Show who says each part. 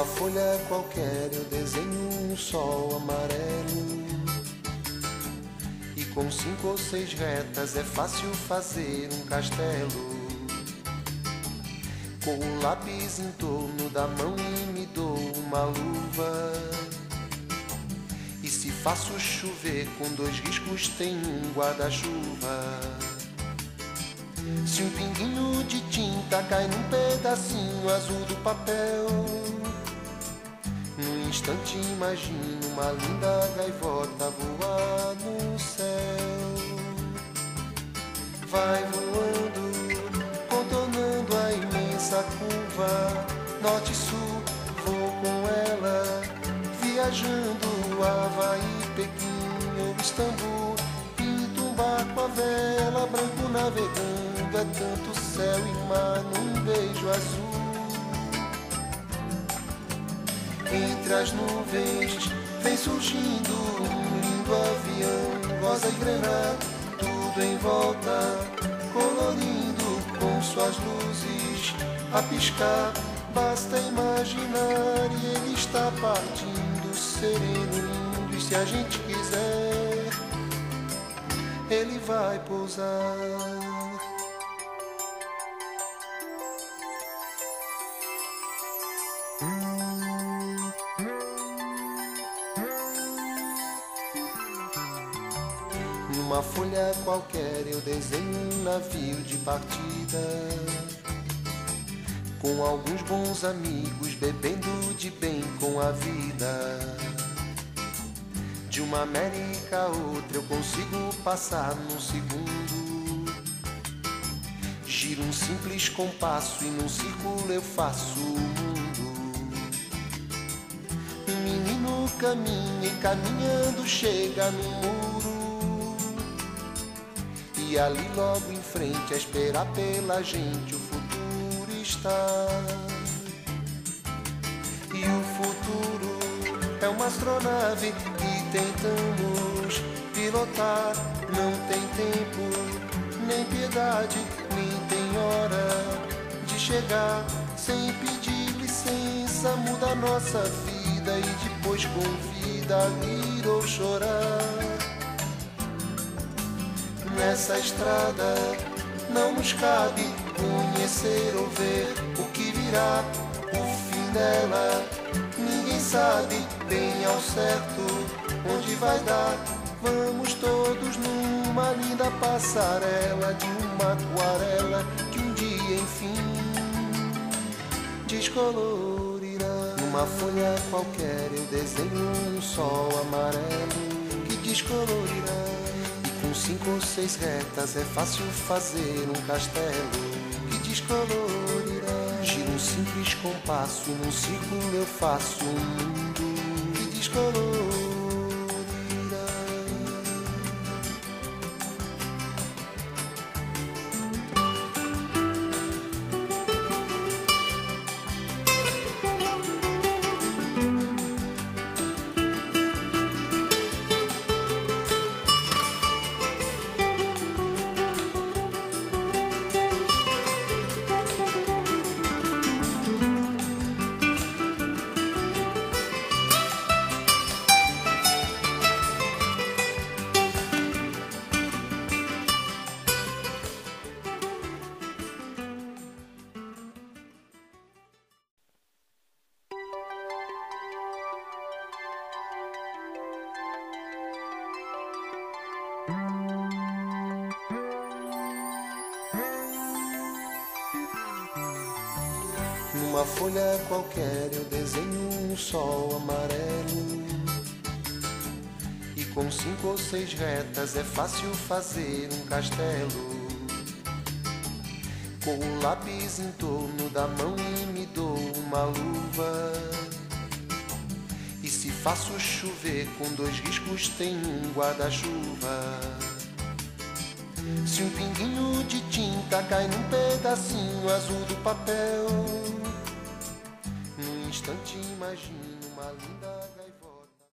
Speaker 1: Numa folha qualquer eu desenho um sol amarelo. E com cinco ou seis retas é fácil fazer um castelo. Com o lápis em torno da mão e me dou uma luva. E se faço chover com dois riscos, tem um guarda-chuva. Se um pinguinho de tinta cai num pedacinho azul do papel, instante imagino uma linda gaivota voar no céu. Vai voando, contornando a imensa curva, norte e sul, vou com ela, viajando Havaí, Pequim ou Istambul. Pinto um barco a vela, branco navegando, é tanto céu e mar num beijo azul. Entre as nuvens vem surgindo um lindo avião, rosa e granada, tudo em volta, colorindo com suas luzes a piscar. Basta imaginar e ele está partindo, sereno, lindo. E se a gente quiser, ele vai pousar. Numa folha qualquer eu desenho um navio de partida. Com alguns bons amigos bebendo de bem com a vida. De uma América a outra eu consigo passar num segundo. Giro um simples compasso e num círculo eu faço o mundo. Um menino caminha e caminhando chega no muro. E ali logo em frente a esperar pela gente o futuro está. E o futuro é uma astronave que tentamos pilotar. Não tem tempo, nem piedade, nem tem hora de chegar. Sem pedir licença, muda a nossa vida e depois convida a rir ou chorar nessa estrada não nos cabe conhecer ou ver o que virá, o fim dela. Ninguém sabe bem ao certo onde vai dar. Vamos todos numa linda passarela de uma aquarela que um dia enfim descolorirá. Numa folha qualquer eu desenho um sol amarelo que descolorirá. Cinco ou seis retas é fácil fazer um castelo que descolorirá. Giro um simples compasso num círculo eu faço um mundo que descolorirá. Numa folha qualquer eu desenho um sol amarelo. E com cinco ou seis retas é fácil fazer um castelo. Com o lápis em torno da mão e me dou uma luva. E se faço chover com dois riscos, tem um guarda-chuva. Se um pinguinho de tinta cai num pedacinho azul do papel, instante imagino uma linda